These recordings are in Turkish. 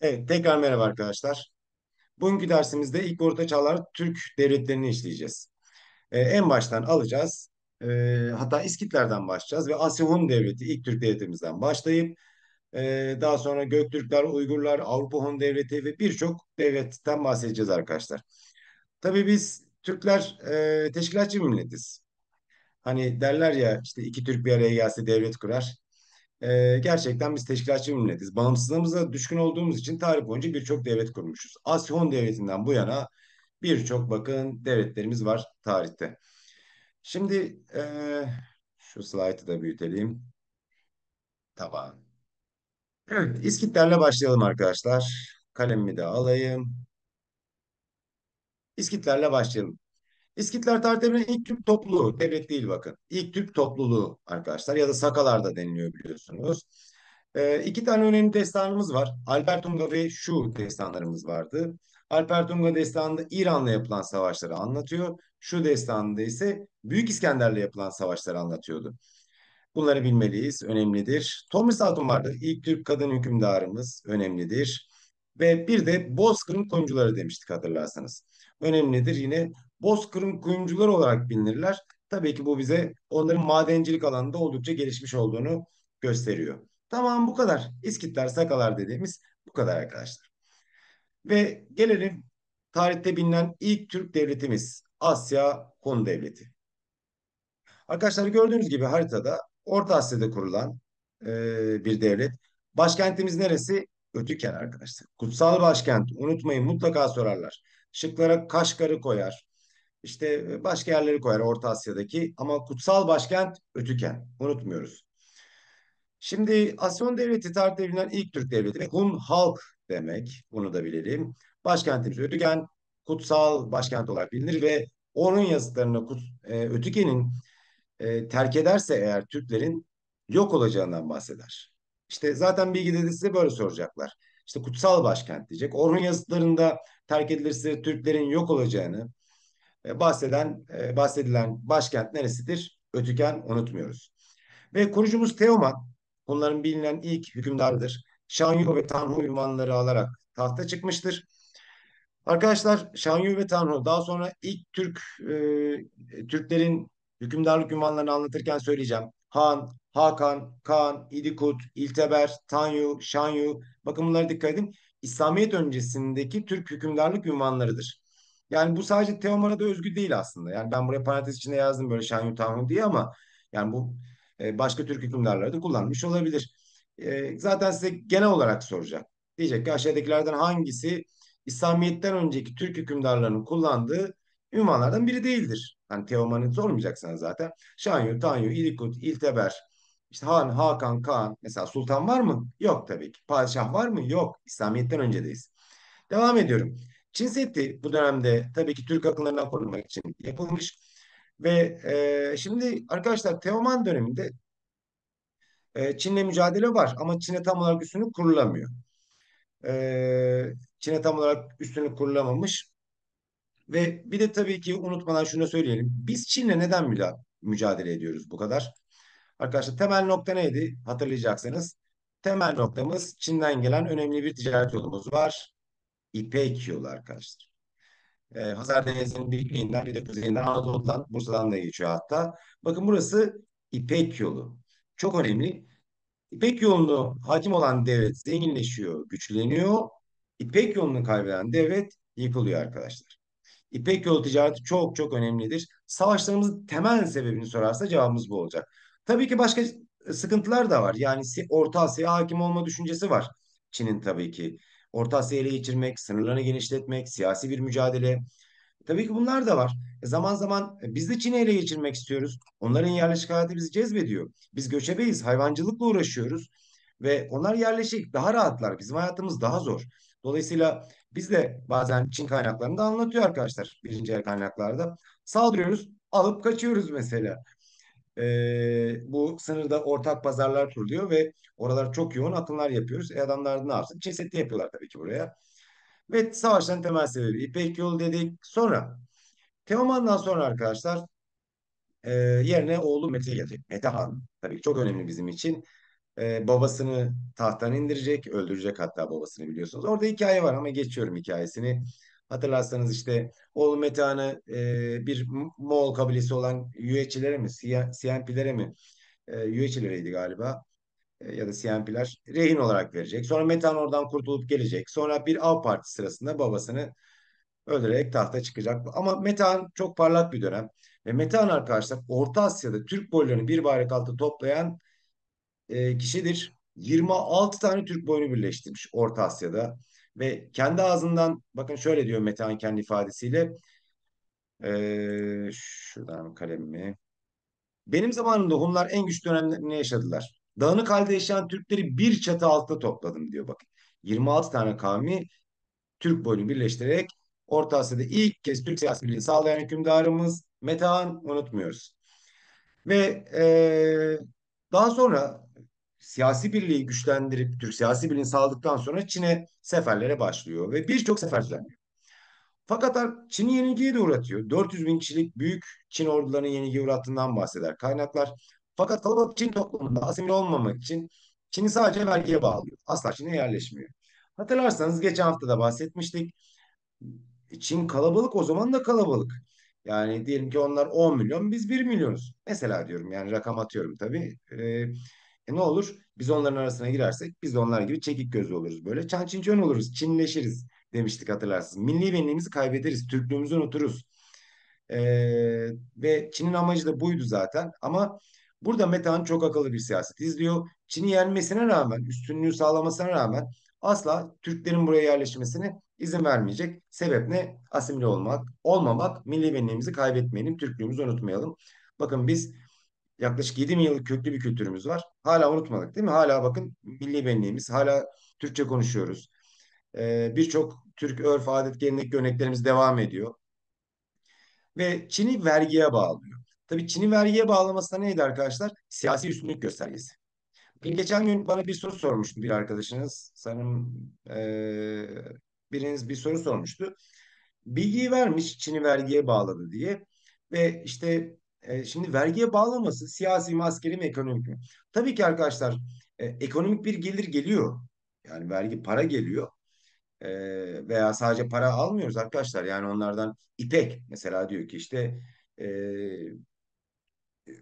Evet, tekrar merhaba arkadaşlar. Bugünkü dersimizde ilk orta çağlar Türk devletlerini işleyeceğiz. Ee, en baştan alacağız. Ee, hatta İskitler'den başlayacağız ve Asya Hun Devleti ilk Türk devletimizden başlayıp e, daha sonra Göktürkler, Uygurlar, Avrupa Hun Devleti ve birçok devletten bahsedeceğiz arkadaşlar. Tabii biz Türkler e, teşkilatçı bir milletiz. Hani derler ya işte iki Türk bir araya gelse devlet kurar. Ee, gerçekten biz teşkilatçı bir milletiz. Bağımsızlığımıza düşkün olduğumuz için tarih boyunca birçok devlet kurmuşuz. Asya Devleti'nden bu yana birçok bakın devletlerimiz var tarihte. Şimdi e, şu slaytı da büyütelim. Tamam. Evet, İskitlerle başlayalım arkadaşlar. Kalemimi de alayım. İskitlerle başlayalım. İskitler tarihinin ilk Türk topluluğu, devlet değil bakın. İlk Türk topluluğu arkadaşlar ya da Sakalar da deniliyor biliyorsunuz. Ee, iki tane önemli destanımız var. Alpertunga ve şu destanlarımız vardı. Alpertunga destanında İran'la yapılan savaşları anlatıyor. Şu destanında ise Büyük İskender'le yapılan savaşları anlatıyordu. Bunları bilmeliyiz, önemlidir. Tomris Hatun vardır. İlk Türk kadın hükümdarımız önemlidir. Ve bir de Bozkır'ın kuyumcuları demiştik hatırlarsanız. Önemlidir yine Bozkır'ın kuyumcuları olarak bilinirler. Tabii ki bu bize onların madencilik alanında oldukça gelişmiş olduğunu gösteriyor. Tamam bu kadar. İskitler, Sakalar dediğimiz bu kadar arkadaşlar. Ve gelelim tarihte bilinen ilk Türk devletimiz Asya Hun Devleti. Arkadaşlar gördüğünüz gibi haritada Orta Asya'da kurulan e, bir devlet. Başkentimiz neresi? Ötüken arkadaşlar. Kutsal başkent. Unutmayın mutlaka sorarlar. Şıklara Kaşgar'ı koyar. İşte e, başka yerleri koyar Orta Asya'daki. Ama kutsal başkent Ötüken. Unutmuyoruz. Şimdi Asyon Devleti tarihte bilinen ilk Türk devleti Hun halk demek. Bunu da bilelim. Başkentimiz Ötüken. Kutsal başkent olarak bilinir ve onun yazıtlarında e, Ötüken'in e, terk ederse eğer Türklerin yok olacağından bahseder. İşte zaten bilgide de size böyle soracaklar. İşte kutsal başkent diyecek. Orhun yazıtlarında terk edilirse Türklerin yok olacağını bahseden e, bahsedilen başkent neresidir? Ötüken unutmuyoruz. Ve kurucumuz Teoman bunların bilinen ilk hükümdarıdır. Şanyu ve Tanhu ünvanları alarak tahta çıkmıştır. Arkadaşlar Şanyu ve Tanhu daha sonra ilk Türk e, Türklerin hükümdarlık ünvanlarını anlatırken söyleyeceğim. Han, Hakan, Kaan, İdikut, İlteber, Tanyu, Şanyu. Bakın bunlara dikkat edin. İslamiyet öncesindeki Türk hükümdarlık ünvanlarıdır. Yani bu sadece Teoman'a da özgü değil aslında. Yani ben buraya parantez içinde yazdım böyle Şanyu, Tanhu diye ama yani bu e, başka Türk hükümdarları da kullanmış olabilir. E, zaten size genel olarak soracak. Diyecek ki aşağıdakilerden hangisi İslamiyet'ten önceki Türk hükümdarlarının kullandığı ünvanlardan biri değildir. Hani Teoman'ı sormayacaksınız zaten. Şanyu, Tanyu, İlikut, İlteber, işte Han, Hakan, Kaan. Mesela sultan var mı? Yok tabii ki. Padişah var mı? Yok. İslamiyet'ten öncedeyiz. Devam ediyorum. Çin Seddi bu dönemde tabii ki Türk akınlarından korunmak için yapılmış. Ve e, şimdi arkadaşlar Teoman döneminde e, Çin'le mücadele var ama Çin'e tam olarak üstünlük kurulamıyor. E, Çin'e tam olarak üstünlük kurulamamış. Ve bir de tabii ki unutmadan şunu söyleyelim. Biz Çin'le neden mücadele ediyoruz bu kadar? Arkadaşlar temel nokta neydi? Hatırlayacaksınız. Temel noktamız Çin'den gelen önemli bir ticaret yolumuz var. İpek yolu arkadaşlar. Ee, Hazar Denizi'nin bir güneyinden bir de kuzeyinden Anadolu'dan, Bursa'dan da geçiyor hatta. Bakın burası İpek yolu. Çok önemli. İpek yolunu hakim olan devlet zenginleşiyor, güçleniyor. İpek yolunu kaybeden devlet yıkılıyor arkadaşlar. İpek yolu ticareti çok çok önemlidir. Savaşlarımızın temel sebebini sorarsa cevabımız bu olacak. Tabii ki başka sıkıntılar da var. Yani Orta Asya'ya hakim olma düşüncesi var. Çin'in tabii ki. Orta Asya'yı ele geçirmek, sınırlarını genişletmek, siyasi bir mücadele. Tabii ki bunlar da var. E zaman zaman e, biz de Çin'i ele geçirmek istiyoruz. Onların yerleşik hayatı bizi cezbediyor. Biz göçebeyiz, hayvancılıkla uğraşıyoruz. Ve onlar yerleşik, daha rahatlar. Bizim hayatımız daha zor. Dolayısıyla biz de bazen Çin kaynaklarında anlatıyor arkadaşlar birinci el kaynaklarda. Saldırıyoruz, alıp kaçıyoruz mesela. Ee, bu sınırda ortak pazarlar kuruluyor ve oralar çok yoğun akımlar yapıyoruz. E adamlar ne yapsın? Çin yapıyorlar tabii ki buraya. Ve savaşların temel sebebi İpek yolu dedik. Sonra Teoman'dan sonra arkadaşlar e, yerine oğlu Mete gelecek. Mete Han tabii çok önemli bizim için. e, babasını tahttan indirecek, öldürecek hatta babasını biliyorsunuz. Orada hikaye var ama geçiyorum hikayesini. Hatırlarsanız işte oğlu Metehan'ı e, bir Moğol kabilesi olan Yüeçilere mi, CNP'lere mi, e, Yüeçilereydi galiba e, ya da CNP'ler rehin olarak verecek. Sonra Metehan oradan kurtulup gelecek. Sonra bir av partisi sırasında babasını öldürerek tahta çıkacak. Ama Metehan çok parlak bir dönem. Ve Metehan arkadaşlar Orta Asya'da Türk boylarını bir bayrak altında toplayan e, kişidir. 26 tane Türk boyunu birleştirmiş Orta Asya'da. Ve kendi ağzından bakın şöyle diyor Metehan kendi ifadesiyle. E, şuradan kalemimi. Benim zamanımda Hunlar en güçlü dönemlerini yaşadılar. Dağınık halde yaşayan Türkleri bir çatı altında topladım diyor bakın. 26 tane kavmi Türk boyunu birleştirerek Orta Asya'da ilk kez Türk siyasi birliği sağlayan hükümdarımız Metehan unutmuyoruz. Ve e, daha sonra siyasi birliği güçlendirip Türk siyasi birliğini sağladıktan sonra Çin'e seferlere başlıyor ve birçok sefer düzenliyor. Fakat Çin'i yenilgiye de uğratıyor. 400 bin kişilik büyük Çin ordularının yenilgiye uğrattığından bahseder kaynaklar. Fakat kalabalık Çin toplumunda asimile olmamak için Çin'i sadece vergiye bağlıyor. Asla Çin'e yerleşmiyor. Hatırlarsanız geçen hafta da bahsetmiştik. Çin kalabalık o zaman da kalabalık. Yani diyelim ki onlar 10 milyon biz 1 milyonuz. Mesela diyorum yani rakam atıyorum tabii. Ee, e ne olur? Biz onların arasına girersek biz de onlar gibi çekik gözlü oluruz böyle. Çan çinçön oluruz, Çinleşiriz demiştik hatırlarsınız. Milli benliğimizi kaybederiz, Türklüğümüzü unuturuz. Ee, ve Çin'in amacı da buydu zaten. Ama burada Metehan çok akıllı bir siyaset izliyor. Çin'i yenmesine rağmen, üstünlüğü sağlamasına rağmen asla Türklerin buraya yerleşmesine izin vermeyecek. Sebep ne? Asimile olmak, olmamak, milli benliğimizi kaybetmeyelim, Türklüğümüzü unutmayalım. Bakın biz yaklaşık 7 bin yıllık köklü bir kültürümüz var. Hala unutmadık değil mi? Hala bakın milli benliğimiz, hala Türkçe konuşuyoruz. Ee, Birçok Türk örf, adet, gelenek, göreneklerimiz devam ediyor. Ve Çin'i vergiye bağlıyor. Tabii Çin'i vergiye bağlaması da neydi arkadaşlar? Siyasi üstünlük göstergesi. Bir geçen gün bana bir soru sormuştu bir arkadaşınız. Sanırım e, biriniz bir soru sormuştu. Bilgiyi vermiş Çin'i vergiye bağladı diye. Ve işte e, şimdi vergiye bağlaması siyasi mi, askeri mi, ekonomik mi? Tabii ki arkadaşlar e, ekonomik bir gelir geliyor. Yani vergi para geliyor. E, veya sadece para almıyoruz arkadaşlar. Yani onlardan ipek mesela diyor ki işte e,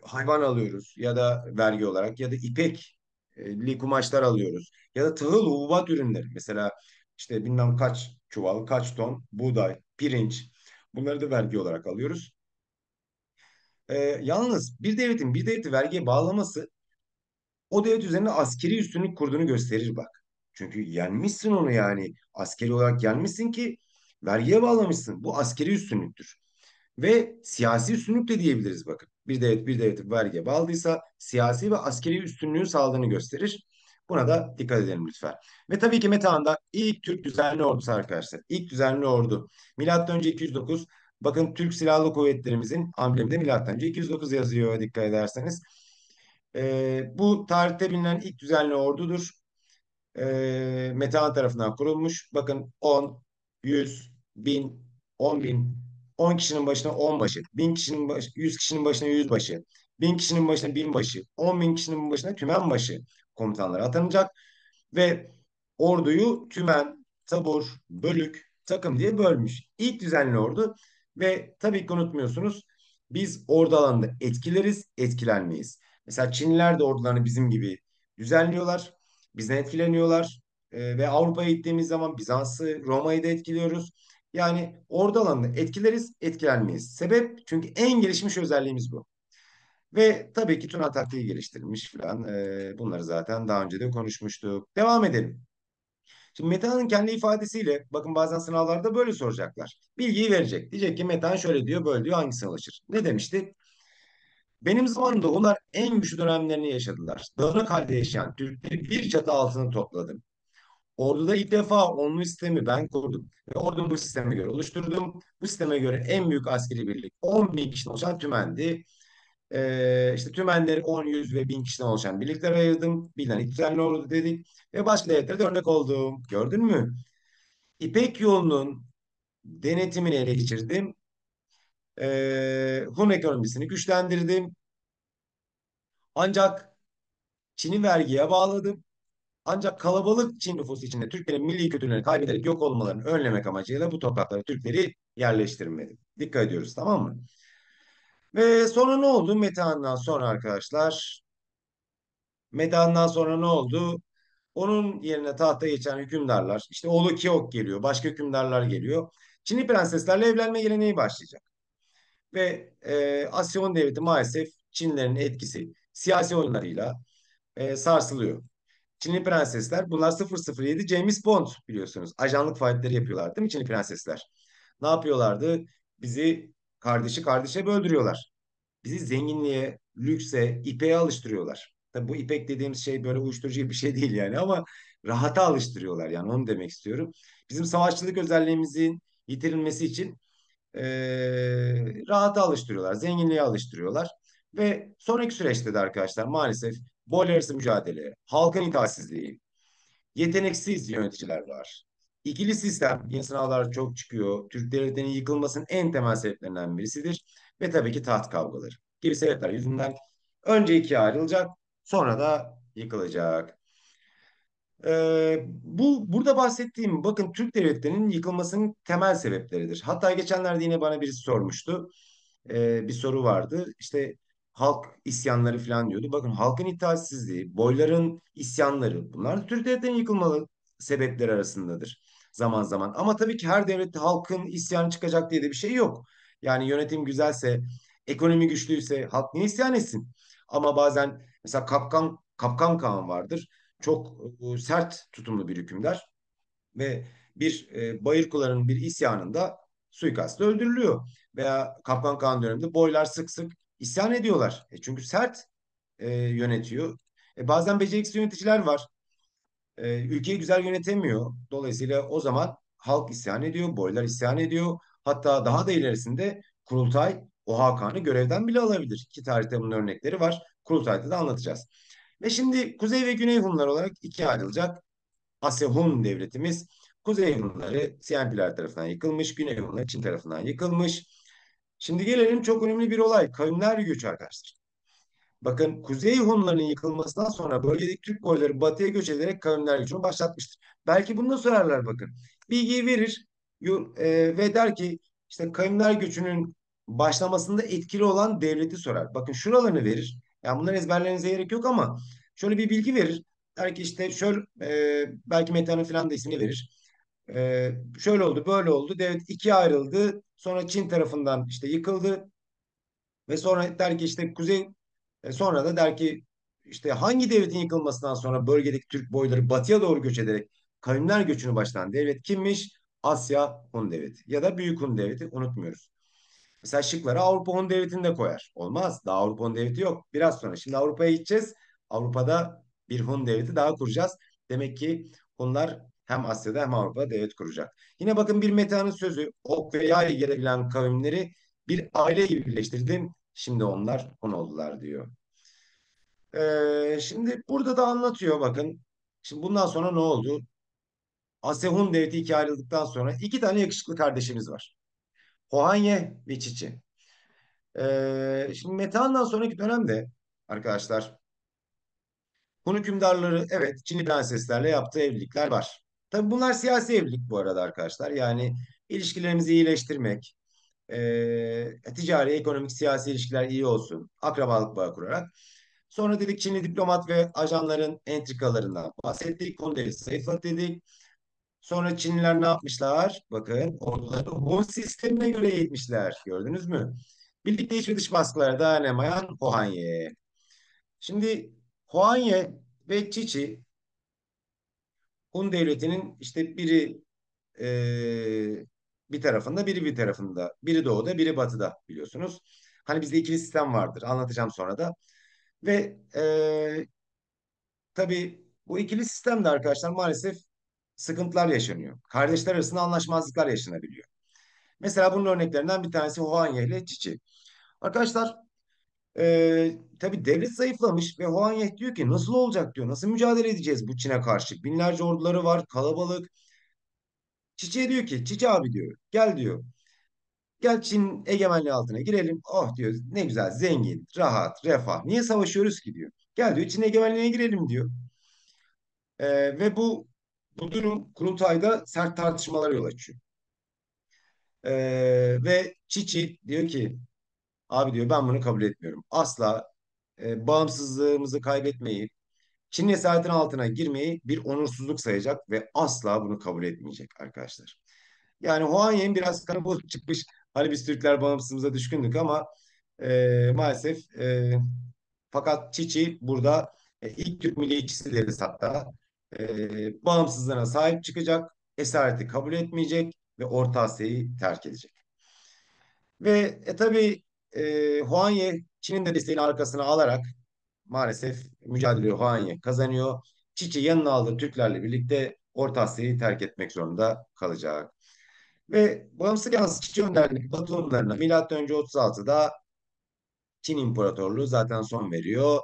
hayvan alıyoruz ya da vergi olarak ya da ipekli kumaşlar alıyoruz ya da tahıl hububat ürünleri mesela işte bilmem kaç çuval kaç ton buğday pirinç bunları da vergi olarak alıyoruz. Ee, yalnız bir devletin bir devleti vergiye bağlaması o devlet üzerine askeri üstünlük kurduğunu gösterir bak. Çünkü yenmişsin onu yani askeri olarak yenmişsin ki vergiye bağlamışsın. Bu askeri üstünlüktür. Ve siyasi üstünlük de diyebiliriz bakın. Bir devlet bir devleti vergiye bağlıysa siyasi ve askeri üstünlüğü sağladığını gösterir. Buna da dikkat edelim lütfen. Ve tabii ki Metehan'da ilk Türk düzenli ordusu arkadaşlar. İlk düzenli ordu. Milattan önce 209. Bakın Türk Silahlı Kuvvetlerimizin ambleminde milattan önce 209 yazıyor dikkat ederseniz. Ee, bu tarihte bilinen ilk düzenli ordudur. Ee, Metehan tarafından kurulmuş. Bakın 10, 100, 1000, 10 bin, 10 kişinin başına 10 başı, 1000 kişinin başı, 100 kişinin başına 100 başı, 1000 kişinin başına 1000 başı, 10 bin kişinin başına tümen başı komutanları atanacak ve orduyu tümen, tabur, bölük, takım diye bölmüş. İlk düzenli ordu ve tabii ki unutmuyorsunuz biz ordu alanında etkileriz, etkilenmeyiz. Mesela Çinliler de ordularını bizim gibi düzenliyorlar, bizden etkileniyorlar e, ve Avrupa'ya gittiğimiz zaman Bizans'ı, Roma'yı da etkiliyoruz. Yani ordu alanında etkileriz, etkilenmeyiz. Sebep çünkü en gelişmiş özelliğimiz bu. Ve tabii ki Tuna taktiği geliştirilmiş falan. Ee, bunları zaten daha önce de konuşmuştuk. Devam edelim. Şimdi Meta'nın kendi ifadesiyle bakın bazen sınavlarda böyle soracaklar. Bilgiyi verecek. Diyecek ki Metan şöyle diyor, böyle diyor, hangisine ulaşır? Ne demişti? Benim zamanımda onlar en güçlü dönemlerini yaşadılar. Dağınık halde yaşayan Türkleri bir çatı altına topladım. Orduda ilk defa onlu sistemi ben kurdum. Ve ordumu bu sisteme göre oluşturdum. Bu sisteme göre en büyük askeri birlik 10 bin kişiden oluşan tümendi. Ee, işte tümenleri 10, 100 ve 1000 kişiden oluşan birlikler ayırdım. Bilinen düzenli ordu dedik. Ve başka devletlere de örnek oldum. Gördün mü? İpek yolunun denetimini ele geçirdim. Ee, Hun ekonomisini güçlendirdim. Ancak Çin'i vergiye bağladım. Ancak kalabalık Çin nüfusu içinde Türklerin milli kültürlerini kaybederek yok olmalarını önlemek amacıyla bu topraklara Türkleri yerleştirmedi. Dikkat ediyoruz tamam mı? Ve sonra ne oldu? Metehan'dan sonra arkadaşlar Metehan'dan sonra ne oldu? Onun yerine tahta geçen hükümdarlar, işte oğlu Kiok geliyor, başka hükümdarlar geliyor. Çinli prenseslerle evlenme geleneği başlayacak. Ve e, Asyon Devleti maalesef Çinlerin etkisi siyasi oyunlarıyla e, sarsılıyor. Çinli prensesler bunlar 007 James Bond biliyorsunuz. Ajanlık faaliyetleri yapıyorlar değil mi Çinli prensesler? Ne yapıyorlardı? Bizi kardeşi kardeşe böldürüyorlar. Bizi zenginliğe, lükse, ipeğe alıştırıyorlar. Tabii bu ipek dediğimiz şey böyle uyuşturucu bir şey değil yani ama rahata alıştırıyorlar yani onu demek istiyorum. Bizim savaşçılık özelliğimizin yitirilmesi için eee rahata alıştırıyorlar, zenginliğe alıştırıyorlar. Ve sonraki süreçte de arkadaşlar maalesef boylar arası mücadele, halkın itaatsizliği, yeteneksiz yöneticiler var. İkili sistem, yeni sınavlar çok çıkıyor. Türk devletinin yıkılmasının en temel sebeplerinden birisidir. Ve tabii ki taht kavgaları. Gibi sebepler yüzünden önce ikiye ayrılacak, sonra da yıkılacak. Ee, bu burada bahsettiğim bakın Türk devletlerinin yıkılmasının temel sebepleridir. Hatta geçenlerde yine bana birisi sormuştu. Ee, bir soru vardı. İşte halk isyanları falan diyordu. Bakın halkın itaatsizliği, boyların isyanları bunlar Türk devletlerinin yıkılmalı sebepleri arasındadır zaman zaman. Ama tabii ki her devlette halkın isyanı çıkacak diye de bir şey yok. Yani yönetim güzelse, ekonomi güçlüyse halk niye isyan etsin? Ama bazen mesela Kapkan Kapkan Kağan vardır çok e, sert tutumlu bir hükümdar ve bir e, Bayırkuların bir isyanında suikastla öldürülüyor. Veya Kapkan Kağan döneminde boylar sık sık isyan ediyorlar. E çünkü sert e, yönetiyor. E bazen beceriksiz yöneticiler var. E, ülkeyi güzel yönetemiyor. Dolayısıyla o zaman halk isyan ediyor, boylar isyan ediyor. Hatta daha da ilerisinde Kurultay o Hakan'ı görevden bile alabilir. Ki tarihte bunun örnekleri var. Kurultay'da da anlatacağız. Ve şimdi Kuzey ve Güney Hunlar olarak ikiye ayrılacak. Asya Hun devletimiz. Kuzey Hunları Siyenpiler tarafından yıkılmış. Güney Hunlar Çin tarafından yıkılmış. Şimdi gelelim çok önemli bir olay. Kavimler göçü arkadaşlar. Bakın Kuzey Hunların yıkılmasından sonra bölgedeki Türk boyları batıya göç ederek kavimler göçünü başlatmıştır. Belki bunu da sorarlar bakın. Bilgiyi verir e, ve der ki işte kavimler göçünün başlamasında etkili olan devleti sorar. Bakın şuralarını verir. Yani bunları ezberlerinize gerek yok ama şöyle bir bilgi verir. Der ki işte şöyle e, belki Metehan'ın falan da ismini verir. E, şöyle oldu böyle oldu. Devlet ikiye ayrıldı. Sonra Çin tarafından işte yıkıldı. Ve sonra der ki işte Kuzey e, sonra da der ki işte hangi devletin yıkılmasından sonra bölgedeki Türk boyları batıya doğru göç ederek kavimler göçünü başlatan devlet kimmiş? Asya Hun Devleti ya da Büyük Hun Devleti unutmuyoruz. Mesela şıkları Avrupa Hun Devleti'ni de koyar. Olmaz. Daha Avrupa Hun Devleti yok. Biraz sonra. Şimdi Avrupa'ya gideceğiz. Avrupa'da bir Hun Devleti daha kuracağız. Demek ki Hunlar hem Asya'da hem Avrupa'da devlet kuracak. Yine bakın bir metanın sözü. Ok ve yay gelebilen kavimleri bir aile gibi birleştirdim. Şimdi onlar Hun oldular diyor. Ee, şimdi burada da anlatıyor bakın. Şimdi bundan sonra ne oldu? Asya Hun Devleti ikiye ayrıldıktan sonra iki tane yakışıklı kardeşimiz var. Hoanye ve Çiçi. Ee, şimdi Metehan'dan sonraki dönemde arkadaşlar Hun hükümdarları evet Çinli prenseslerle yaptığı evlilikler var. Tabii bunlar siyasi evlilik bu arada arkadaşlar. Yani ilişkilerimizi iyileştirmek, e, ticari, ekonomik, siyasi ilişkiler iyi olsun, akrabalık bağı kurarak. Sonra dedik Çinli diplomat ve ajanların entrikalarından bahsettik. Devleti zayıfladı dedik. Sonra Çinliler ne yapmışlar? Bakın orduları Hun sistemine göre eğitmişler. Gördünüz mü? Birlikte iç ve dış baskılara dayanamayan Hoanye. Şimdi Hoanye ve Çiçi Hun devletinin işte biri e, bir tarafında biri bir tarafında. Biri doğuda biri batıda biliyorsunuz. Hani bizde ikili sistem vardır. Anlatacağım sonra da. Ve e, tabii bu ikili sistemde arkadaşlar maalesef sıkıntılar yaşanıyor. Kardeşler arasında anlaşmazlıklar yaşanabiliyor. Mesela bunun örneklerinden bir tanesi Hoanye ile Çiçi. Arkadaşlar e, tabii devlet zayıflamış ve Hoanye diyor ki nasıl olacak diyor. Nasıl mücadele edeceğiz bu Çin'e karşı? Binlerce orduları var, kalabalık. Çiçeğe diyor ki Çiçe abi diyor gel diyor. Gel Çin egemenliği altına girelim. Oh diyor ne güzel zengin, rahat, refah. Niye savaşıyoruz ki diyor. Gel diyor Çin egemenliğine girelim diyor. E, ve bu bu durum kurultayda sert tartışmalara yol açıyor. E, ve Çiçi diyor ki abi diyor ben bunu kabul etmiyorum. Asla e, bağımsızlığımızı kaybetmeyi, Çin esaretinin altına girmeyi bir onursuzluk sayacak ve asla bunu kabul etmeyecek arkadaşlar. Yani Huan biraz kanı bozuk çıkmış. Hani biz Türkler bağımsızlığımıza düşkündük ama e, maalesef e, fakat Çiçi burada e, ilk Türk milliyetçisi deriz hatta. E, bağımsızlığına sahip çıkacak, esareti kabul etmeyecek ve Orta Asya'yı terk edecek. Ve e, tabii e, Huanye Çin'in de desteğini arkasına alarak maalesef mücadeleyi Huanye kazanıyor. Çiçi yanına aldığı Türklerle birlikte Orta Asya'yı terk etmek zorunda kalacak. Ve bağımsız yalnız Çiçi önderlik Batı milattan önce 36'da Çin İmparatorluğu zaten son veriyor.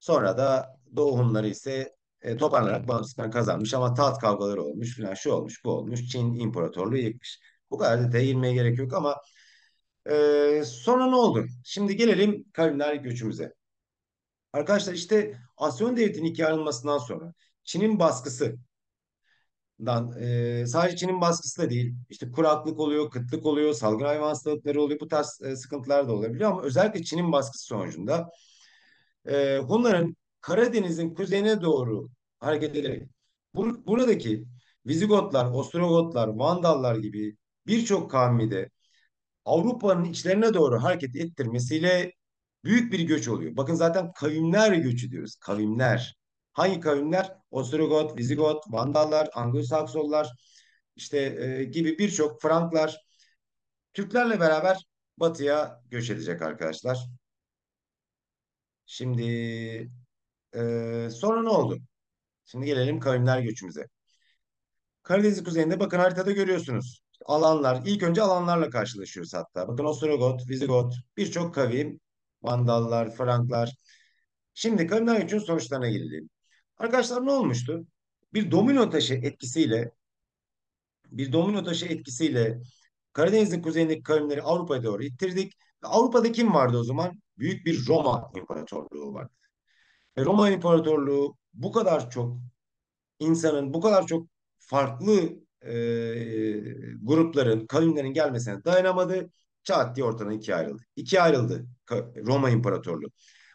Sonra da Doğu Hunları ise e, toparlanarak bağımsızlıktan kazanmış ama taht kavgaları olmuş filan şu olmuş bu olmuş. Çin İmparatorluğu yıkmış. Bu kadar detaya girmeye gerek yok ama e, sonra ne oldu? Şimdi gelelim kavimler göçümüze. Arkadaşlar işte Asyon Devleti'nin ikiye ayrılmasından sonra Çin'in baskısı e, sadece Çin'in baskısı da değil. İşte kuraklık oluyor, kıtlık oluyor, salgın hayvan hastalıkları oluyor. Bu tarz e, sıkıntılar da olabiliyor ama özellikle Çin'in baskısı sonucunda e, Hunların Karadeniz'in kuzeyine doğru hareket ederek bur buradaki Vizigotlar, Ostrogotlar, Vandallar gibi birçok kavmi de Avrupa'nın içlerine doğru hareket ettirmesiyle büyük bir göç oluyor. Bakın zaten kavimler göçü diyoruz. Kavimler. Hangi kavimler? Ostrogot, Vizigot, Vandallar, Anglo-Saksonlar işte e, gibi birçok Franklar Türklerle beraber batıya göç edecek arkadaşlar. Şimdi e, sonra ne oldu? Şimdi gelelim kavimler göçümüze. Karadeniz kuzeyinde bakın haritada görüyorsunuz. Alanlar, ilk önce alanlarla karşılaşıyoruz hatta. Bakın Ostrogot, Visigot, birçok kavim, Vandallar, Franklar. Şimdi göçünün sonuçlarına gelelim. Arkadaşlar ne olmuştu? Bir domino taşı etkisiyle bir domino taşı etkisiyle Karadeniz'in kuzeyindeki kavimleri Avrupa'ya doğru ittirdik. Avrupa'da kim vardı o zaman? Büyük bir Roma İmparatorluğu vardı. Ve Roma İmparatorluğu bu kadar çok insanın bu kadar çok farklı e, grupların, kavimlerin gelmesine dayanamadı. Çat diye ortadan ikiye ayrıldı. İkiye ayrıldı Roma İmparatorluğu.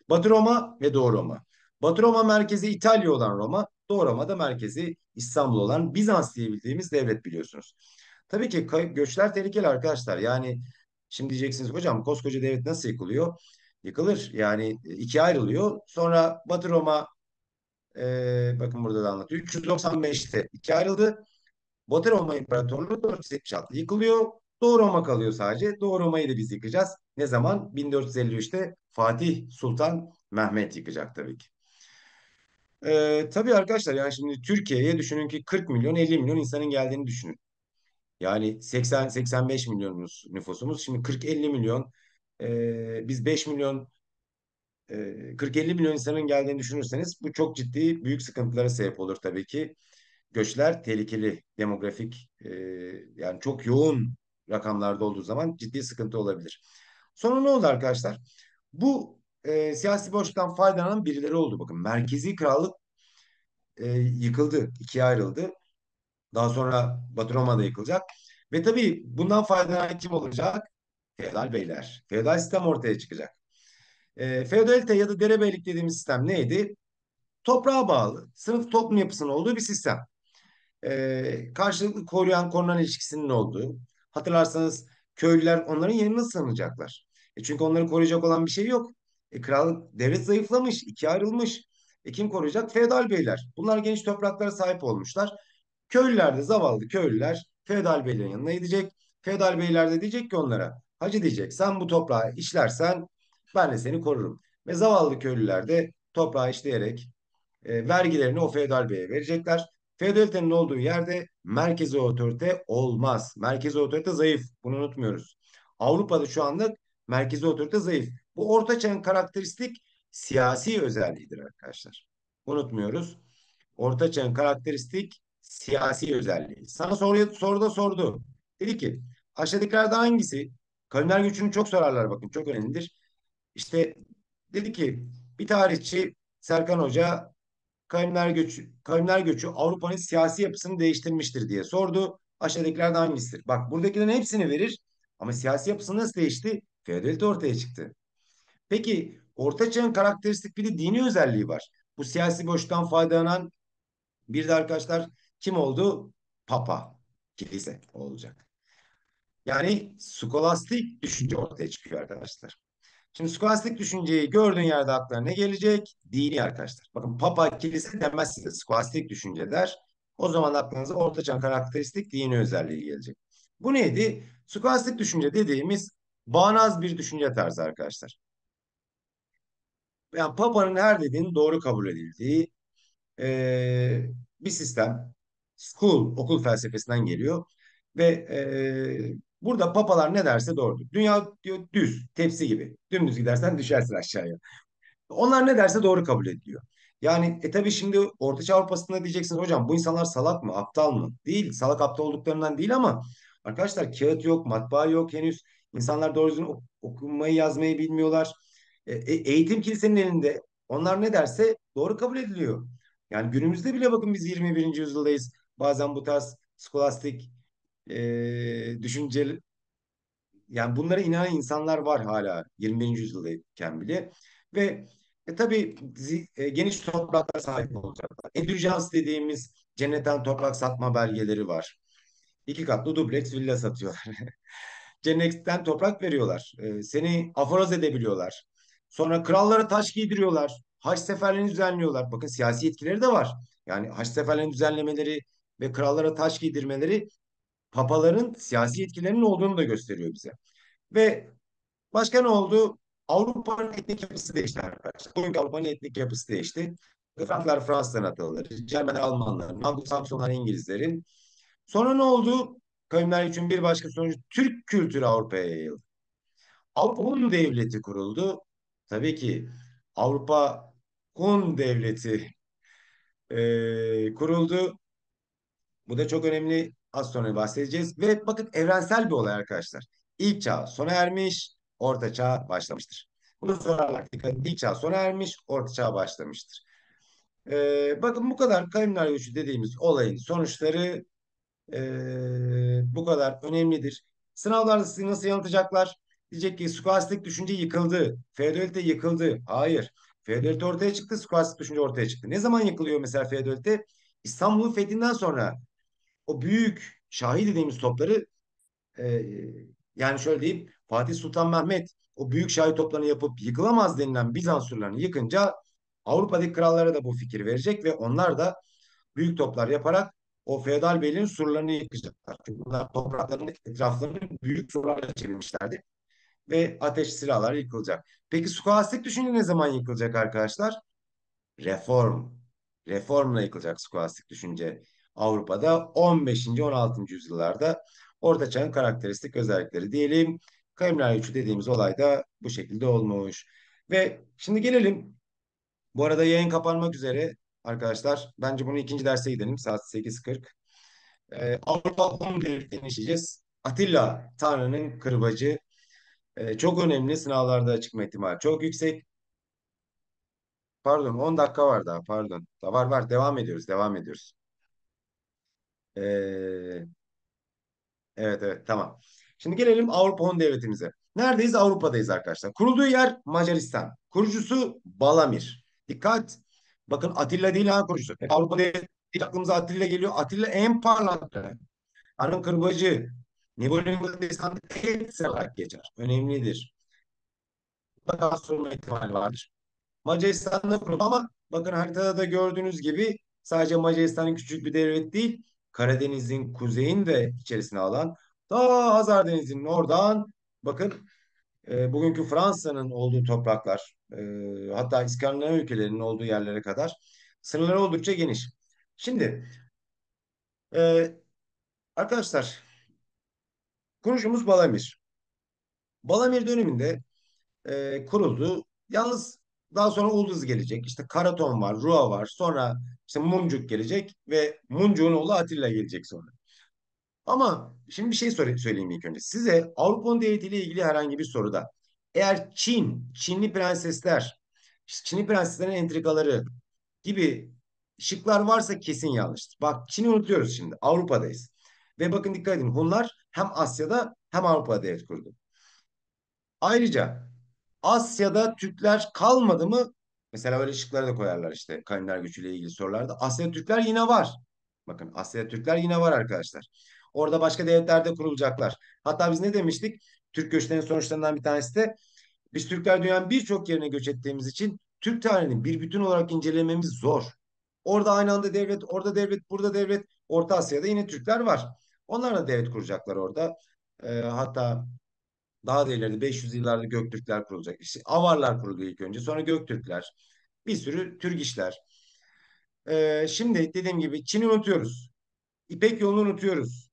Batı Roma ve Doğu Roma. Batı Roma merkezi İtalya olan Roma, Doğu Roma'da merkezi İstanbul olan Bizans diye devlet biliyorsunuz. Tabii ki göçler tehlikeli arkadaşlar. Yani şimdi diyeceksiniz hocam koskoca devlet nasıl yıkılıyor? Yıkılır. Yani ikiye ayrılıyor. Sonra Batı Roma e, bakın burada da anlatıyor. 395'te ikiye ayrıldı. Batı Roma İmparatorluğu 476 yıkılıyor. Doğu Roma kalıyor sadece. Doğu Roma'yı da biz yıkacağız. Ne zaman? 1453'te Fatih Sultan Mehmet yıkacak tabii ki. Ee, tabii arkadaşlar yani şimdi Türkiye'ye düşünün ki 40 milyon 50 milyon insanın geldiğini düşünün. Yani 80-85 milyonumuz nüfusumuz. Şimdi 40-50 milyon e, biz 5 milyon e, 40-50 milyon insanın geldiğini düşünürseniz bu çok ciddi büyük sıkıntılara sebep olur tabii ki. Göçler tehlikeli demografik e, yani çok yoğun rakamlarda olduğu zaman ciddi sıkıntı olabilir. Sonra ne oldu arkadaşlar? Bu e, siyasi boşluktan faydalanan birileri oldu. Bakın merkezi krallık e, yıkıldı, ikiye ayrıldı. Daha sonra Batı Roma'da yıkılacak. Ve tabii bundan faydalanan kim olacak? Feodal beyler. Feodal sistem ortaya çıkacak. E, feodalite ya da derebeylik dediğimiz sistem neydi? Toprağa bağlı, sınıf toplum yapısının olduğu bir sistem. E, karşılıklı koruyan korunan ilişkisinin olduğu. Hatırlarsanız köylüler onların yerine sığınacaklar. E çünkü onları koruyacak olan bir şey yok. E, krallık, devlet zayıflamış, ikiye ayrılmış. E kim koruyacak? Feodal beyler. Bunlar geniş topraklara sahip olmuşlar. Köylüler de zavallı köylüler feodal beylerin yanına gidecek. Feodal beyler de diyecek ki onlara hacı diyecek sen bu toprağı işlersen ben de seni korurum. Ve zavallı köylüler de toprağı işleyerek e, vergilerini o feodal beye verecekler. Feodalitenin olduğu yerde merkezi otorite olmaz. Merkezi otorite zayıf. Bunu unutmuyoruz. Avrupa'da şu anda merkezi otorite zayıf. Bu ortaçağın karakteristik siyasi özelliğidir arkadaşlar. Unutmuyoruz. Ortaçağın karakteristik siyasi özelliği. Sana soruyu, soruda sordu. Dedi ki aşağıdakilerden hangisi? Kavimler göçünü çok sorarlar bakın çok önemlidir. İşte dedi ki bir tarihçi Serkan Hoca kavimler göçü, kavimler göçü Avrupa'nın siyasi yapısını değiştirmiştir diye sordu. Aşağıdakilerden hangisidir? Bak buradakilerin hepsini verir ama siyasi yapısı nasıl değişti? Feodalite ortaya çıktı. Peki Orta Çağ'ın karakteristik bir de dini özelliği var. Bu siyasi boşluktan faydalanan bir de arkadaşlar kim oldu? Papa, kilise olacak. Yani skolastik düşünce ortaya çıkıyor arkadaşlar. Şimdi skolastik düşünceyi gördüğün yerde aklına ne gelecek? Dini arkadaşlar. Bakın Papa kilise demez size skolastik düşünce der. O zaman aklınıza ortaçağ karakteristik dini özelliği gelecek. Bu neydi? Skolastik düşünce dediğimiz bağnaz bir düşünce tarzı arkadaşlar. Yani Papa'nın her dediğinin doğru kabul edildiği e, bir sistem. School, okul felsefesinden geliyor. Ve e, burada papalar ne derse doğrudur. Dünya diyor düz, tepsi gibi. Dümdüz gidersen düşersin aşağıya. Onlar ne derse doğru kabul ediliyor. Yani e tabii şimdi Ortaçağ Avrupa'sında diyeceksiniz hocam bu insanlar salak mı, aptal mı? Değil, salak aptal olduklarından değil ama arkadaşlar kağıt yok, matbaa yok henüz. İnsanlar doğru düzgün ok- okumayı yazmayı bilmiyorlar. E, e, eğitim kilisenin elinde. Onlar ne derse doğru kabul ediliyor. Yani günümüzde bile bakın biz 21. yüzyıldayız. Bazen bu tarz skolastik e, düşünce yani bunlara inanan insanlar var hala 21. yüzyıldayken bile. Ve e, tabii e, geniş topraklara sahip olacaklar. Endüljans dediğimiz cennetten toprak satma belgeleri var. İki katlı dubleks villa satıyorlar. Cennetten toprak veriyorlar. E, seni aforoz edebiliyorlar. Sonra krallara taş giydiriyorlar. Haç seferlerini düzenliyorlar. Bakın siyasi etkileri de var. Yani haç seferlerini düzenlemeleri ve krallara taş giydirmeleri papaların siyasi etkilerinin olduğunu da gösteriyor bize. Ve başka ne oldu? Avrupa'nın etnik yapısı değişti arkadaşlar. Bugünkü Avrupa'nın etnik yapısı değişti. Fransızlar Fransızların ataları, Cermenler Almanların, Anglo-Saksonlar İngilizlerin. Sonra ne oldu? Kavimler için bir başka sonucu Türk kültürü Avrupa'ya yayıldı. Avrupa Hun Devleti kuruldu. Tabii ki Avrupa Hun Devleti e, kuruldu. Bu da çok önemli. Az sonra bahsedeceğiz. Ve bakın evrensel bir olay arkadaşlar. İlk çağ sona ermiş, orta çağ başlamıştır. Bunu sorarlar. Dikkat edin. İlk çağ sona ermiş, orta çağ başlamıştır. Ee, bakın bu kadar kavimler göçü dediğimiz olayın sonuçları ee, bu kadar önemlidir. Sınavlarda sizi nasıl yanıltacaklar? Diyecek ki skolastik düşünce yıkıldı. Feodalite yıkıldı. Hayır. Feodalite ortaya çıktı, skolastik düşünce ortaya çıktı. Ne zaman yıkılıyor mesela feodalite? İstanbul'un fethinden sonra o büyük Şahi dediğimiz topları e, yani şöyle diyeyim Fatih Sultan Mehmet o büyük Şahi toplarını yapıp yıkılamaz denilen Bizans surlarını yıkınca Avrupa'daki krallara da bu fikir verecek ve onlar da büyük toplar yaparak o feodal beylerin surlarını yıkacaklar. Çünkü bunlar toprakların etraflarını büyük surlarla çevirmişlerdi ve ateş silahlar yıkılacak. Peki skolastik düşünce ne zaman yıkılacak arkadaşlar? reform, reformla yıkılacak skolastik düşünce Avrupa'da 15. 16. yüzyıllarda Orta Çağ'ın karakteristik özellikleri diyelim. Kavimler göçü dediğimiz olay da bu şekilde olmuş. Ve şimdi gelelim. Bu arada yayın kapanmak üzere arkadaşlar. Bence bunu ikinci derse gidelim. Saat 8.40. Ee, Avrupa Hun Devleti'ni işleyeceğiz. Atilla Tanrı'nın kırbacı. Ee, çok önemli sınavlarda çıkma ihtimali çok yüksek. Pardon 10 dakika var daha pardon. Da var var devam ediyoruz devam ediyoruz. Ee, evet evet tamam. Şimdi gelelim Avrupa Hun Devletimize. Neredeyiz? Avrupa'dayız arkadaşlar. Kurulduğu yer Macaristan. Kurucusu Balamir. Dikkat. Bakın Atilla değil ha kurucusu. Hep Avrupa Devleti aklımıza Atilla geliyor. Atilla en parlak. Hanım Kırbacı. Nibelungen Bulgaristan'da hepsi olarak geçer. Önemlidir. Mutlaka sorma ihtimali vardır. Macaristan'da kuruldu ama bakın haritada da gördüğünüz gibi sadece Macaristan'ın küçük bir devlet değil, Karadeniz'in kuzeyini de içerisine alan ta Hazar Denizi'nin oradan bakın e, bugünkü Fransa'nın olduğu topraklar e, hatta İskandinav ülkelerinin olduğu yerlere kadar sınırları oldukça geniş. Şimdi e, arkadaşlar kurucumuz Balamir. Balamir döneminde e, kuruldu. Yalnız daha sonra Ulduz gelecek. İşte Karaton var, Rua var. Sonra işte Mumcuk gelecek ve Mumcuk'un oğlu Atilla gelecek sonra. Ama şimdi bir şey söyle- söyleyeyim ilk önce. Size Avrupa'nın devletiyle ilgili herhangi bir soruda eğer Çin, Çinli prensesler Çin'i prenseslerin entrikaları gibi şıklar varsa kesin yanlıştır. Bak Çin'i unutuyoruz şimdi. Avrupa'dayız. Ve bakın dikkat edin. Hunlar hem Asya'da hem Avrupa'da devlet kurdu. Ayrıca Asya'da Türkler kalmadı mı? Mesela öyle şıkları da koyarlar işte kayınlar gücüyle ilgili sorularda. Asya'da Türkler yine var. Bakın Asya'da Türkler yine var arkadaşlar. Orada başka devletlerde kurulacaklar. Hatta biz ne demiştik? Türk göçlerinin sonuçlarından bir tanesi de biz Türkler dünyanın birçok yerine göç ettiğimiz için Türk tarihini bir bütün olarak incelememiz zor. Orada aynı anda devlet, orada devlet, burada devlet. Orta Asya'da yine Türkler var. Onlar da devlet kuracaklar orada. Ee, hatta daha da ileride 500 yıllarda Göktürkler kurulacak. İşte Avarlar kuruluyor ilk önce. Sonra Göktürkler. Bir sürü Türk işler. Ee, şimdi dediğim gibi Çin'i unutuyoruz. İpek yolunu unutuyoruz.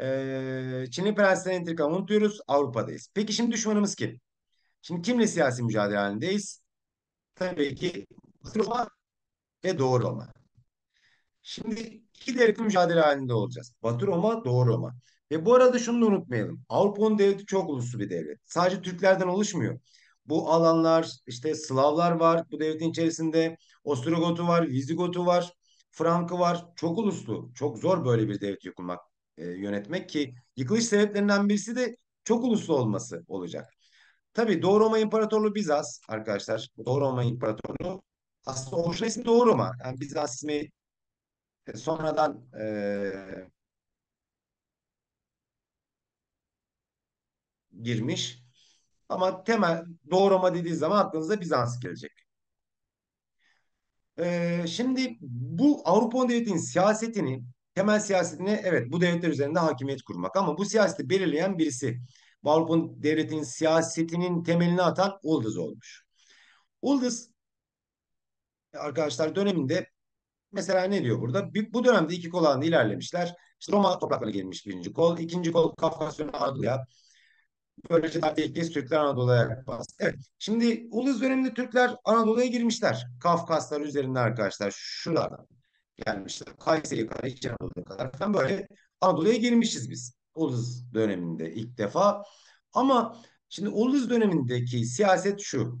Ee, Çin'in prenslerinin intikamını unutuyoruz. Avrupa'dayız. Peki şimdi düşmanımız kim? Şimdi kimle siyasi mücadele halindeyiz? Tabii ki Roma ve Doğu Roma. Şimdi iki devletin mücadele halinde olacağız. Batı Roma, Doğu Roma. Ve bu arada şunu da unutmayalım. Avrupa'nın devleti çok uluslu bir devlet. Sadece Türklerden oluşmuyor. Bu alanlar işte Slavlar var bu devletin içerisinde. Ostrogotu var, Vizigotu var, Frankı var. Çok uluslu. Çok zor böyle bir devlet yıkılmak, e, yönetmek ki yıkılış sebeplerinden birisi de çok uluslu olması olacak. Tabii Doğu Roma İmparatorluğu Bizans arkadaşlar. Doğu Roma İmparatorluğu aslında orijinal ismi Doğu Roma. Yani Bizans ismi sonradan e, girmiş. Ama temel Doğu Roma dediği zaman aklınıza Bizans gelecek. E, şimdi bu Avrupa Devleti'nin siyasetini, temel siyasetini evet bu devletler üzerinde hakimiyet kurmak ama bu siyaseti belirleyen birisi. Avrupa Devleti'nin siyasetinin temelini atan Ulduz olmuş. Ulduz arkadaşlar döneminde Mesela ne diyor burada? Bu dönemde iki kol halinde ilerlemişler. İşte Roma topraklarına gelmiş birinci kol. ikinci kol Kafkasya Anadolu'ya. Böylece daha ilk Türkler Anadolu'ya yaklaştı. Evet. Şimdi Ulus döneminde Türkler Anadolu'ya girmişler. Kafkaslar üzerinde arkadaşlar. Şuradan gelmişler. Kayseri'ye kadar, İç Anadolu'ya kadar falan böyle Anadolu'ya girmişiz biz. Ulus döneminde ilk defa. Ama şimdi Ulus dönemindeki siyaset şu.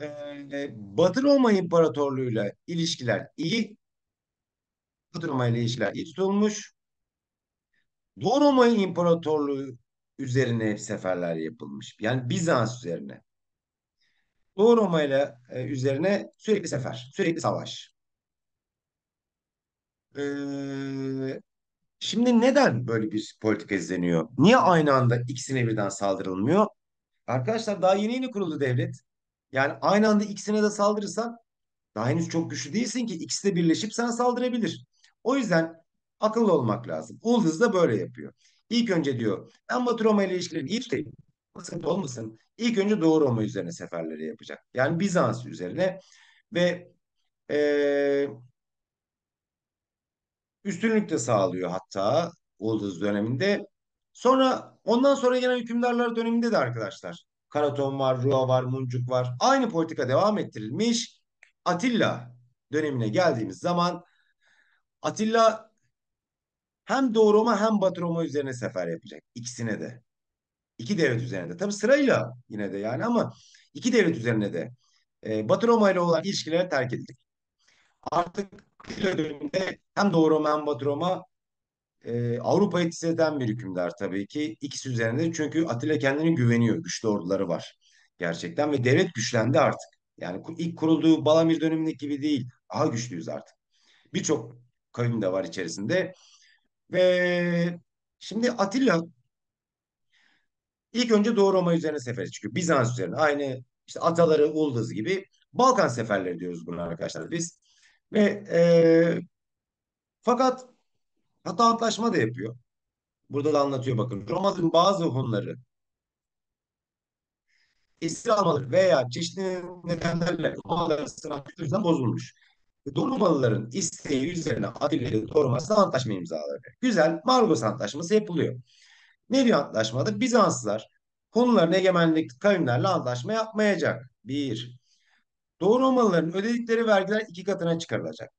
Ee, Batı Roma İmparatorluğu'yla ilişkiler iyi. Batı Roma ile ilişkiler iyi tutulmuş. Doğu Roma İmparatorluğu üzerine seferler yapılmış. Yani Bizans üzerine. Doğu Roma ile e, üzerine sürekli sefer, sürekli savaş. Ee, şimdi neden böyle bir politika izleniyor? Niye aynı anda ikisine birden saldırılmıyor? Arkadaşlar daha yeni yeni kuruldu devlet. Yani aynı anda ikisine de saldırırsan Daha henüz çok güçlü değilsin ki ikisi de birleşip sana saldırabilir. O yüzden akıllı olmak lazım. Ulduz da böyle yapıyor. İlk önce diyor ben Batı Roma ile ilişkileri iyi tutayım. Sıkıntı olmasın. İlk önce Doğu Roma üzerine seferleri yapacak. Yani Bizans üzerine ve e, üstünlük de sağlıyor hatta Ulduz döneminde. Sonra ondan sonra gelen hükümdarlar döneminde de arkadaşlar. Karaton var, Rua var, Muncuk var. Aynı politika devam ettirilmiş. Atilla dönemine geldiğimiz zaman Atilla hem Doğu Roma hem Batı Roma üzerine sefer yapacak. İkisine de. İki devlet üzerine de. Tabii sırayla yine de yani ama iki devlet üzerine de. Ee, Batı Roma ile olan ilişkiler terk edilecek. Artık döneminde hem Doğu Roma hem Batı Roma e, Avrupa'yı tehdit eden bir hükümdar tabii ki. İkisi üzerinde çünkü Atilla kendine güveniyor. Güçlü orduları var gerçekten ve devlet güçlendi artık. Yani ilk kurulduğu Balamir dönemindeki gibi değil. Daha güçlüyüz artık. Birçok kavim de var içerisinde. Ve şimdi Atilla ilk önce Doğu Roma üzerine sefere çıkıyor. Bizans üzerine. Aynı işte ataları Ulduz gibi. Balkan seferleri diyoruz bunlar arkadaşlar biz. Ve e, fakat hatta antlaşma da yapıyor. Burada da anlatıyor bakın. Roma'nın bazı Hunları esir almaları veya çeşitli nedenlerle Romalıların sınavı yüzden bozulmuş. Doğu Romalıların isteği üzerine Atilla'yı koruması antlaşma imzaları. Güzel Margos Antlaşması yapılıyor. Ne diyor antlaşmada? Bizanslılar Hunların egemenlik kavimlerle antlaşma yapmayacak. Bir. Doğu Romalıların ödedikleri vergiler iki katına çıkarılacak.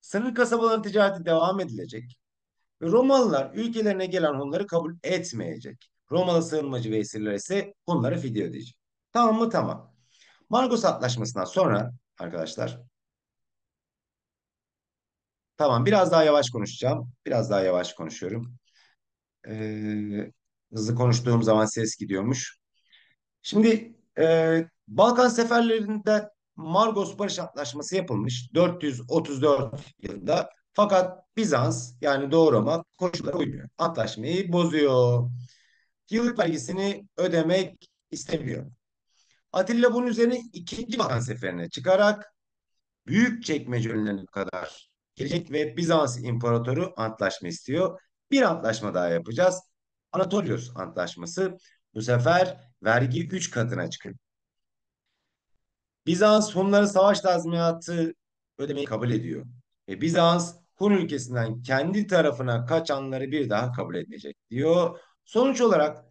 Sınır kasabaların ticareti devam edilecek. Ve Romalılar ülkelerine gelen Hunları kabul etmeyecek. Romalı sığınmacı ve esirler ise Hunlara fidye ödeyecek. Tamam mı? Tamam. Margos Antlaşması'ndan sonra arkadaşlar tamam biraz daha yavaş konuşacağım. Biraz daha yavaş konuşuyorum. Ee, hızlı konuştuğum zaman ses gidiyormuş. Şimdi e, Balkan seferlerinde Margos Barış Antlaşması yapılmış 434 yılında. Fakat Bizans yani Doğu Roma koşullara uymuyor. Antlaşmayı bozuyor. Yıllık vergisini ödemek istemiyor. Atilla bunun üzerine ikinci Balkan seferine çıkarak Büyükçekmece önlerine kadar gelecek ve Bizans İmparatoru antlaşma istiyor. Bir antlaşma daha yapacağız. Anatolios Antlaşması. Bu sefer vergi 3 katına çıkıyor. Bizans Hunlara savaş tazminatı ödemeyi kabul ediyor. Ve Bizans Hun ülkesinden kendi tarafına kaçanları bir daha kabul etmeyecek diyor. Sonuç olarak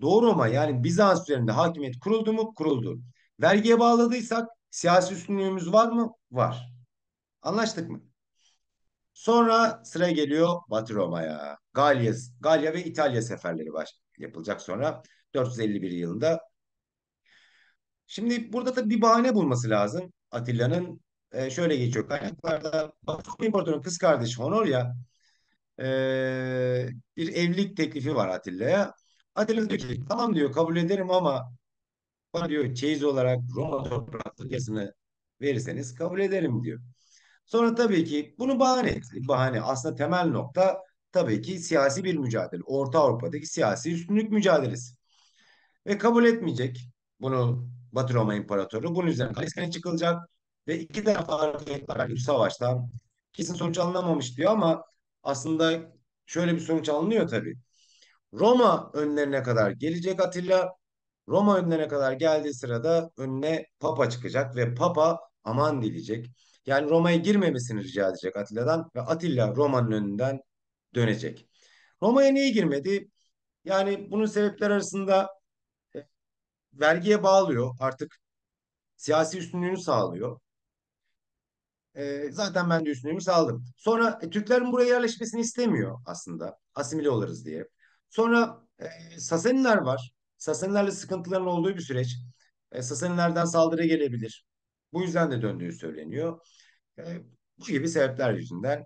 Doğu Roma yani Bizans üzerinde hakimiyet kuruldu mu? Kuruldu. Vergiye bağladıysak siyasi üstünlüğümüz var mı? Var. Anlaştık mı? Sonra sıra geliyor Batı Roma'ya. Galya, Galya ve İtalya seferleri baş, yapılacak sonra 451 yılında. Şimdi burada da bir bahane bulması lazım. Atilla'nın e, şöyle geçiyor kaynaklarda. Batı İmparatorluğu'nun kız kardeşi Honoria e, bir evlilik teklifi var Atilla'ya. Atilla diyor ki tamam diyor kabul ederim ama bana diyor çeyiz olarak Roma topraklarını verirseniz kabul ederim diyor. Sonra tabii ki bunu bahane etti. Bahane aslında temel nokta tabii ki siyasi bir mücadele. Orta Avrupa'daki siyasi üstünlük mücadelesi. Ve kabul etmeyecek bunu Batı Roma İmparatoru. Bunun üzerine Kalesika'ya çıkılacak ve iki taraf arasındaki bir savaştan kesin sonuç alınamamış diyor ama aslında şöyle bir sonuç alınıyor tabii. Roma önlerine kadar gelecek Atilla. Roma önlerine kadar geldiği sırada önüne Papa çıkacak ve Papa aman dileyecek. Yani Roma'ya girmemesini rica edecek Atilla'dan ve Atilla Roma'nın önünden dönecek. Roma'ya niye girmedi? Yani bunun sebepler arasında e, vergiye bağlıyor. Artık siyasi üstünlüğünü sağlıyor. E, zaten ben de üstünlüğümü sağladım. Sonra e, Türklerin buraya yerleşmesini istemiyor aslında. Asimile oluruz diye. Sonra e, Sasaniler var. Sasanilerle sıkıntıların olduğu bir süreç. E, Sasanilerden saldırı gelebilir. Bu yüzden de döndüğü söyleniyor. E, bu gibi sebepler yüzünden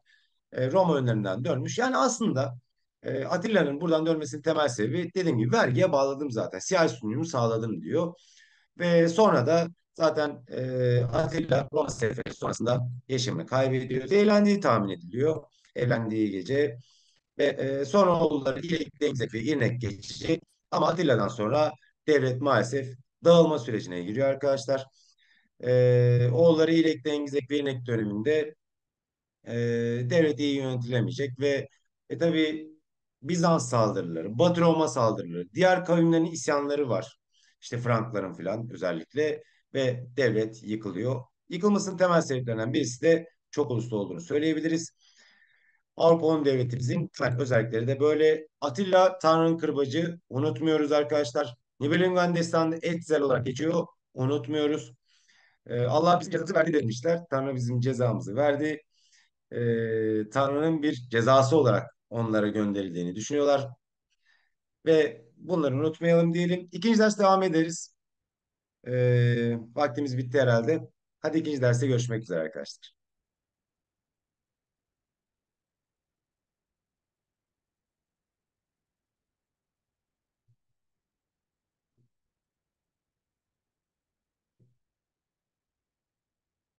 e, Roma önlerinden dönmüş. Yani aslında e, Atilla'nın buradan dönmesinin temel sebebi dediğim gibi vergiye bağladım zaten. Siyasi üstünlüğümü sağladım diyor. Ve sonra da zaten e, Atilla Roma seferi sonrasında yaşamını kaybediyor. Evlendiği tahmin ediliyor. Evlendiği gece ve e, sonra oğulları İlek, Dengizek ve İrnek geçecek. Ama Atilla'dan sonra devlet maalesef dağılma sürecine giriyor arkadaşlar. E, oğulları İlek, Dengizek ve İrnek döneminde e, devlet yönetilemeyecek ve e, tabii Bizans saldırıları, Batı Roma saldırıları, diğer kavimlerin isyanları var. İşte Frankların filan özellikle ve devlet yıkılıyor. Yıkılmasının temel sebeplerinden birisi de çok uluslu olduğunu söyleyebiliriz. Avrupa Hun Devletimizin temel özellikleri de böyle. Atilla Tanrı'nın kırbacı unutmuyoruz arkadaşlar. Nibelungen Destanı Etzel olarak geçiyor. Unutmuyoruz. Ee, Allah bizim cezamızı verdi demişler. Tanrı bizim cezamızı verdi. Ee, Tanrı'nın bir cezası olarak onlara gönderildiğini düşünüyorlar. Ve bunları unutmayalım diyelim. İkinci ders devam ederiz. Ee, vaktimiz bitti herhalde. Hadi ikinci derste görüşmek üzere arkadaşlar.